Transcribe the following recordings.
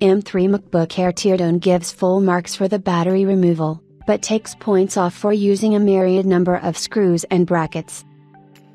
M3 MacBook Air Teardown gives full marks for the battery removal, but takes points off for using a myriad number of screws and brackets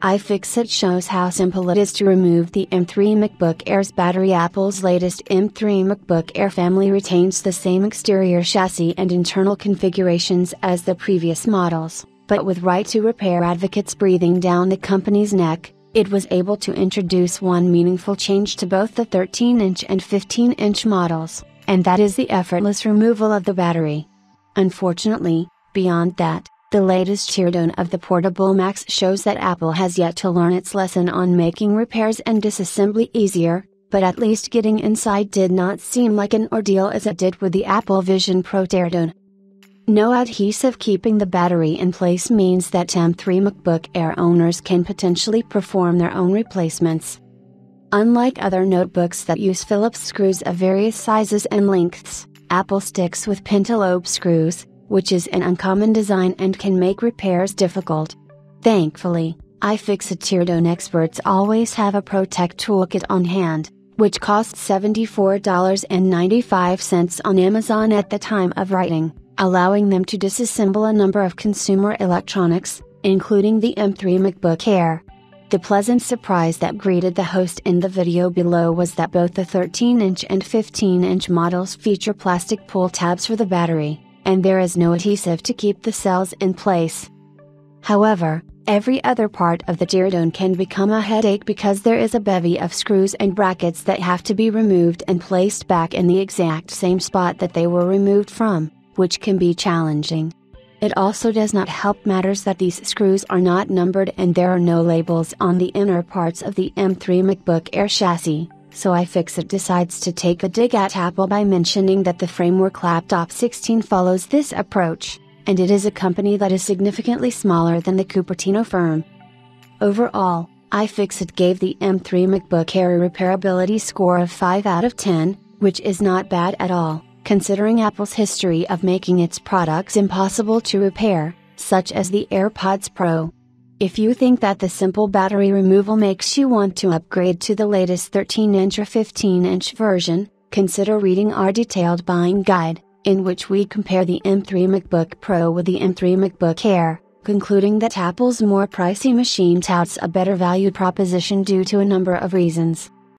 iFixit shows how simple it is to remove the M3 MacBook Air's battery. Apple's latest M3 MacBook Air family retains the same exterior chassis and internal configurations as the previous models, but with right to repair advocates breathing down the company's neck, it was able to introduce one meaningful change to both the 13 inch and 15 inch models, and that is the effortless removal of the battery. Unfortunately, beyond that, the latest teardown of the portable Macs shows that Apple has yet to learn its lesson on making repairs and disassembly easier, but at least getting inside did not seem like an ordeal as it did with the Apple Vision Pro teardown. No adhesive keeping the battery in place means that M3 MacBook Air owners can potentially perform their own replacements. Unlike other notebooks that use Phillips screws of various sizes and lengths, Apple sticks with pentalobe screws, which is an uncommon design and can make repairs difficult. Thankfully, iFixit Teardown experts always have a ProTech toolkit on hand, which costs $74.95 on Amazon at the time of writing, allowing them to disassemble a number of consumer electronics, including the M3 MacBook Air. The pleasant surprise that greeted the host in the video below was that both the 13 inch and 15 inch models feature plastic pull tabs for the battery and there is no adhesive to keep the cells in place. However, every other part of the teardown can become a headache because there is a bevy of screws and brackets that have to be removed and placed back in the exact same spot that they were removed from, which can be challenging. It also does not help matters that these screws are not numbered and there are no labels on the inner parts of the M3 MacBook Air chassis so iFixit decides to take a dig at Apple by mentioning that the framework Laptop 16 follows this approach, and it is a company that is significantly smaller than the Cupertino firm. Overall, iFixit gave the M3 MacBook Air a repairability score of 5 out of 10, which is not bad at all, considering Apple's history of making its products impossible to repair, such as the AirPods Pro. If you think that the simple battery removal makes you want to upgrade to the latest 13 inch or 15 inch version, consider reading our detailed buying guide, in which we compare the M3 MacBook Pro with the M3 MacBook Air, concluding that Apple's more pricey machine touts a better value proposition due to a number of reasons.